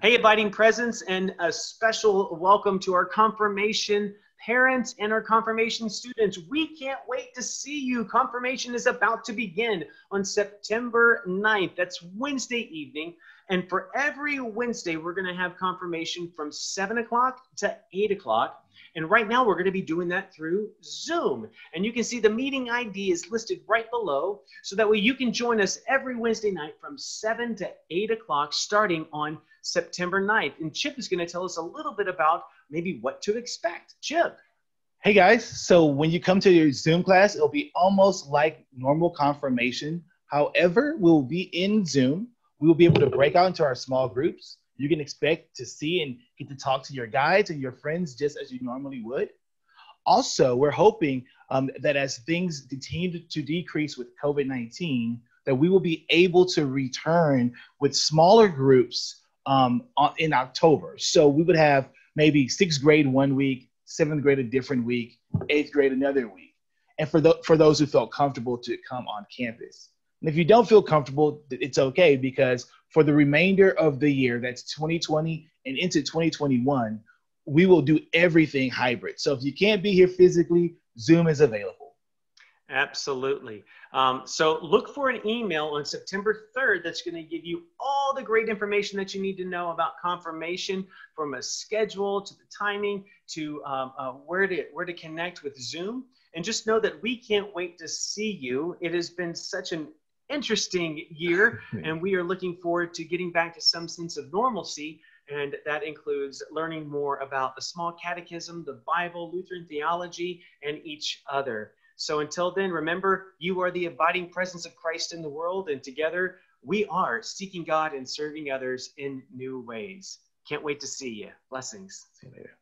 Hey, Abiding Presence, and a special welcome to our confirmation parents and our confirmation students. We can't wait to see you. Confirmation is about to begin on September 9th. That's Wednesday evening. And for every Wednesday, we're going to have confirmation from 7 o'clock to 8 o'clock. And right now, we're going to be doing that through Zoom. And you can see the meeting ID is listed right below. So that way you can join us every Wednesday night from 7 to 8 o'clock, starting on September 9th. And Chip is going to tell us a little bit about maybe what to expect. Chip. Hey guys, so when you come to your Zoom class, it'll be almost like normal confirmation. However, we'll be in Zoom. We will be able to break out into our small groups you can expect to see and get to talk to your guides and your friends just as you normally would. Also, we're hoping um, that as things continue to decrease with COVID 19, that we will be able to return with smaller groups um, in October. So we would have maybe sixth grade one week, seventh grade a different week, eighth grade another week. And for, for those who felt comfortable to come on campus. And if you don't feel comfortable, it's okay because for the remainder of the year, that's 2020 and into 2021, we will do everything hybrid. So if you can't be here physically, Zoom is available. Absolutely. Um, so look for an email on September 3rd that's going to give you all the great information that you need to know about confirmation from a schedule to the timing to um, uh, where, to, where to connect with Zoom. And just know that we can't wait to see you. It has been such an interesting year, and we are looking forward to getting back to some sense of normalcy. And that includes learning more about the small catechism, the Bible, Lutheran theology, and each other. So until then, remember, you are the abiding presence of Christ in the world, and together we are seeking God and serving others in new ways. Can't wait to see you. Blessings. See you later.